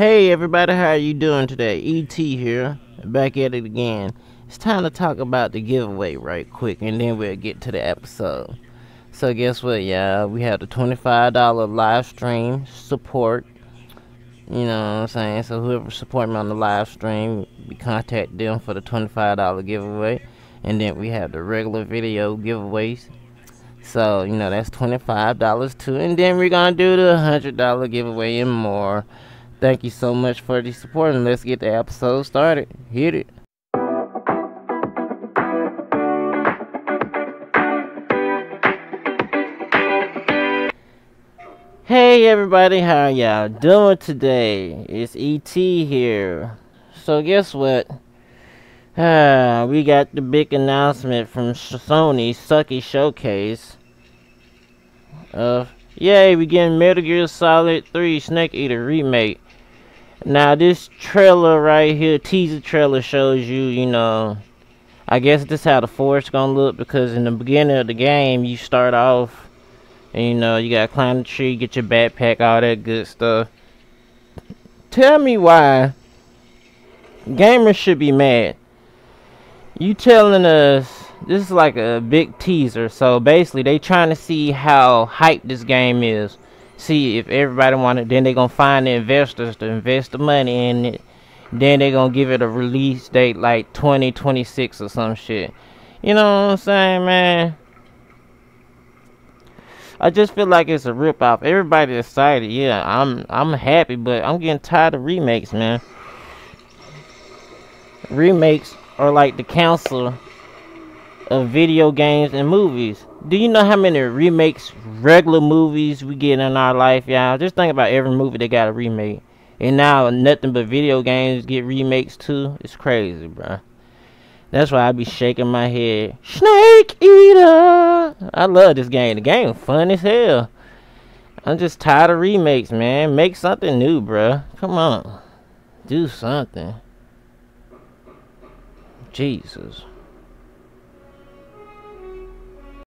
Hey everybody, how are you doing today? ET here, back at it again. It's time to talk about the giveaway right quick and then we'll get to the episode. So guess what, y'all? We have the $25 live stream support. You know what I'm saying? So whoever support me on the live stream, we contact them for the $25 giveaway. And then we have the regular video giveaways. So, you know, that's $25 too. And then we're going to do the $100 giveaway and more. Thank you so much for the support and let's get the episode started. Hit it. Hey everybody, how y'all doing today? It's ET here. So guess what? Ah, we got the big announcement from Sony Sucky Showcase. Of yay, we getting Metal Gear Solid 3 Snake Eater remake. Now this trailer right here, teaser trailer shows you, you know, I guess this how the force gonna look because in the beginning of the game you start off and you know you gotta climb the tree, get your backpack, all that good stuff. Tell me why gamers should be mad. You telling us this is like a big teaser, so basically they trying to see how hype this game is see if everybody wanted then they're gonna find the investors to invest the money in it. Then they're gonna give it a release date like 2026 or some shit. You know what i'm saying man? I just feel like it's a rip off everybody excited yeah i'm i'm happy but i'm getting tired of remakes man. Remakes are like the council of video games and movies. Do you know how many remakes, regular movies we get in our life, y'all? Just think about every movie that got a remake. And now nothing but video games get remakes too. It's crazy, bro. That's why I be shaking my head. Snake Eater! I love this game. The game fun as hell. I'm just tired of remakes, man. Make something new, bro. Come on. Do something. Jesus.